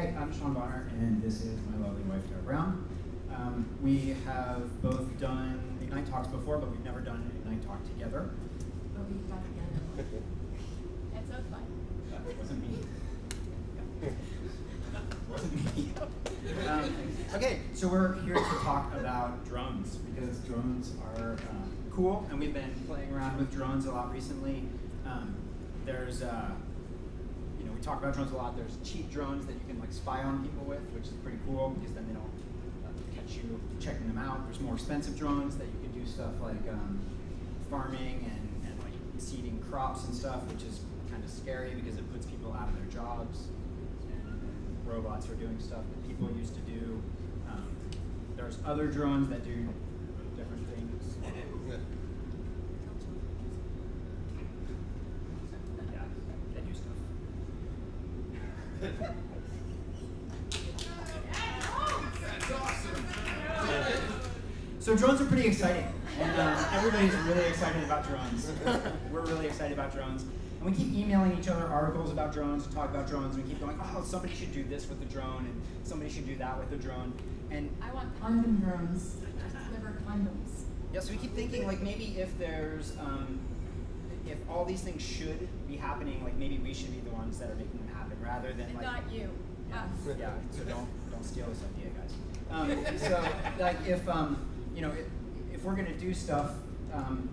Hey, I'm Sean Bonner, and this is my lovely wife, Tara Brown. Um, we have both done Ignite Talks before, but we've never done an Ignite Talk together. But we've done together. That sounds fun. That wasn't me. wasn't me. Um, okay, so we're here to talk about drones because drones are um, cool, and we've been playing around with drones a lot recently. Um, there's, uh, you know, we talk about drones a lot. There's cheap drones that you can like spy on people with, which is pretty cool because then they don't uh, catch you checking them out. There's more expensive drones that you can do stuff like um, farming and, and like seeding crops and stuff, which is kind of scary because it puts people out of their jobs. And, robots are doing stuff that people used to do. Um, there's other drones that do different things. Yeah, they do stuff. So drones are pretty exciting, and uh, everybody's really excited about drones. We're really excited about drones, and we keep emailing each other articles about drones talk about drones. And we keep going, oh, somebody should do this with the drone, and somebody should do that with the drone. And I want Condom drones. Just deliver condoms. yeah, so we keep thinking like maybe if there's, um, if all these things should be happening, like maybe we should be the ones that are making them happen rather than like. not you. Yeah, Us. yeah, so don't, don't steal this idea, guys. Um, so, like, if, um, you know, if, if we're gonna do stuff, um,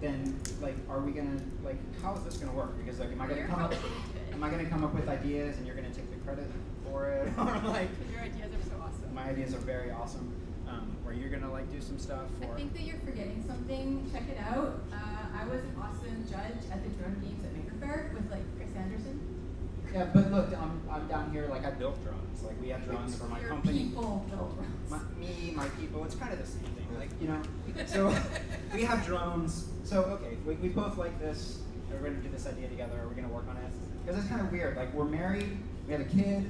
then, like, are we gonna, like, how is this gonna work? Because, like, am I gonna come up, probably gonna do it. am I gonna come up with ideas and you're gonna take the credit for it? Or, like, Your ideas are so awesome. my ideas are very awesome, um, or you're gonna, like, do some stuff, I think that you're forgetting something. Check it out. Uh, I was an awesome judge at the drone games at Maker Faire with like Chris Anderson. Yeah, but look, I'm, I'm down here, like, I built drones, like, we have drones for my Your company. people built drones. my, me, my people, it's kind of the same thing, like, you know. So we have drones. So, okay, we, we both like this. We're going to do this idea together. We're going to work on it. Because it's kind of weird. Like, we're married, we have a kid.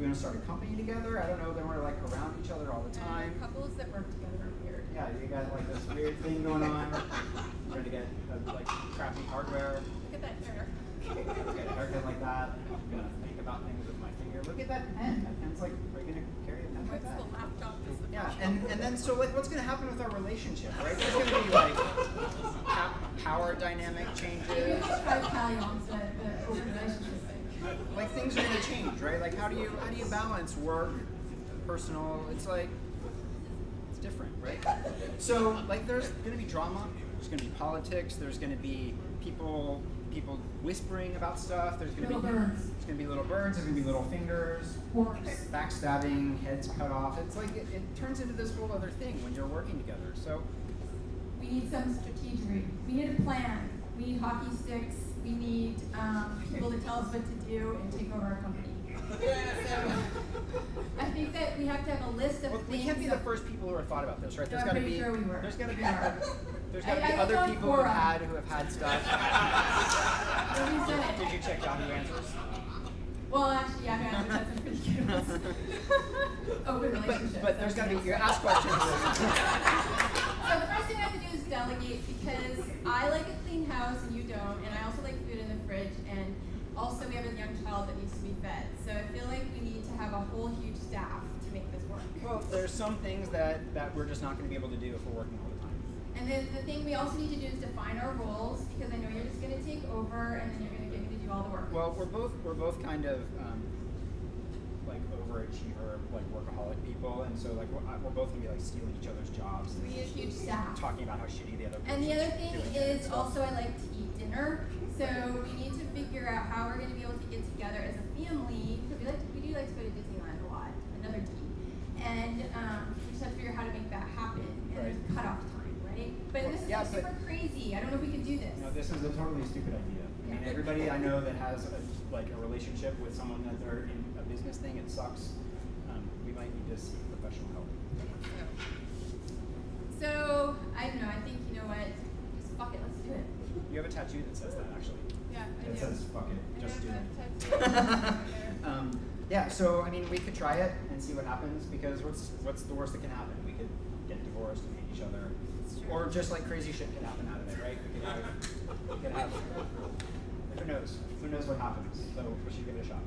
Do we want to start a company together? I don't know. Then we're like around each other all the time. And couples that work together are weird. Yeah, you got like this weird thing going on. We're going to get uh, like crappy hardware. Look at that hair. Get a haircut like that. I'm going to think about things with my finger. Look at that pen. That pen's like, are you going to carry a pen like that? the laptop? Is the Yeah, and, and then so like what's gonna happen with our relationship, right? There's gonna be like po- power dynamic Maybe we changes. should try Callie on the, the relationship thing. Like things are gonna change, right? Like how do you how do you balance work, personal? It's like it's different, right? So like there's gonna be drama, there's gonna be politics, there's gonna be people people whispering about stuff, there's gonna Little be birds. there's gonna be little birds, there's gonna be little fingers, backstabbing, heads cut off. It's like it, it turns into this whole other thing when you're working together. So We need some strategy. We need a plan. We need hockey sticks. We need um, people to tell us what to do and take over our company. So I think that we have to have a list of Well, we can't be the first people who have thought about this, right? No, There's I'm got to be. sure we. There's got to be. We. There's got to be I other people who have had who have had stuff. Nobody's done it. Did you check Yahoo Answers? Well, actually, yeah, man, that's some pretty good ones. Open But, relationships. but there's got to be. You ask questions. So the first thing I have to do is delegate because I like a clean house and you don't, and I also like food in the fridge, and also we have a young child that needs to be fed. So I feel like we need to have a whole huge staff to make this work. well, there's some things that that we're just not going to be able to do if we're working all the time. And then the thing we also need to do is define our roles because I know you're just going to take over and then you're going to get me to do all the work. Well, we're both we're both kind of um, like overachiever, like workaholic people, and so like we're, we're both gonna be like stealing each other's jobs. we need a huge staff. Talking about how shitty the other. And the other thing is also I like to eat dinner. So we need to figure out how we're going to be able to get together as a family because we like to, we do like to go to Disneyland a lot. Another D. And um, we just have to figure out how to make that happen. And there's a cutoff time, right? But this is Yeah, like but- super crazy. I don't know if we can do this. No, this is a totally stupid idea. I mean, everybody I know that has a, like a relationship with someone that they're in a business thing, it sucks. Um, we might need to seek professional help. So I don't know. I think you know what? Just fuck it. Let's do it. You have a tattoo that says that actually. Yeah, I It do. says fuck it, just do it. um, yeah, so I mean, we could try it and see what happens because what's what's the worst that can happen? We could get divorced and hate each other, or just like crazy shit can happen out of it, right? We could have, we could have. Who knows? Who knows what happens? So we should give it a shot.